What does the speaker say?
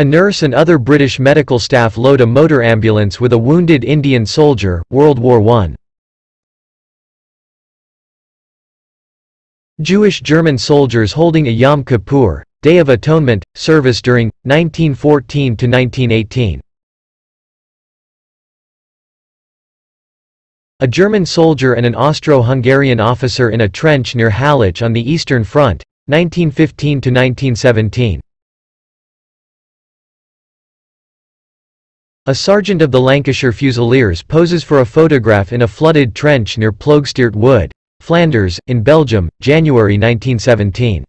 A nurse and other British medical staff load a motor ambulance with a wounded Indian soldier, World War I. Jewish German soldiers holding a Yom Kippur, Day of Atonement, service during, 1914–1918. A German soldier and an Austro-Hungarian officer in a trench near Halych on the Eastern Front, 1915–1917. A sergeant of the Lancashire Fusiliers poses for a photograph in a flooded trench near Ploegsteert Wood, Flanders, in Belgium, January 1917.